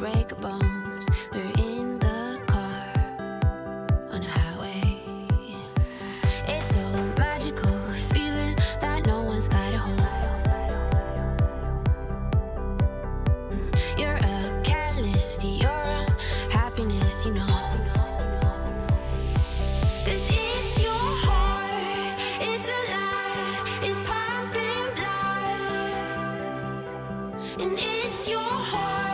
break bones. We're in the car on a highway. It's so magical feeling that no one's got a hold. You're a catalyst to your own happiness, you know. And it's your heart